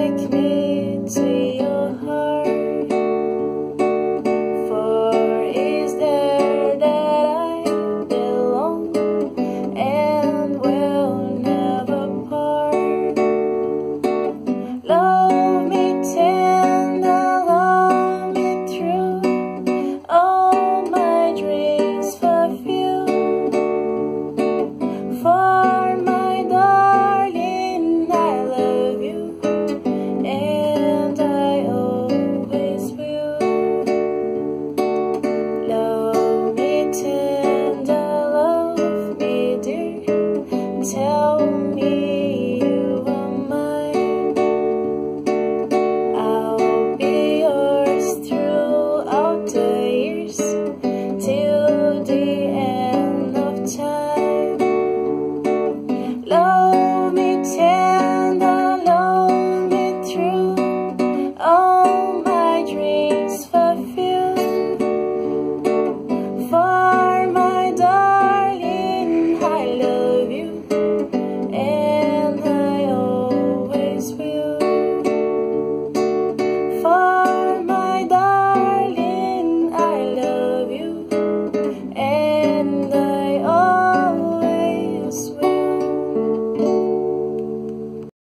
take me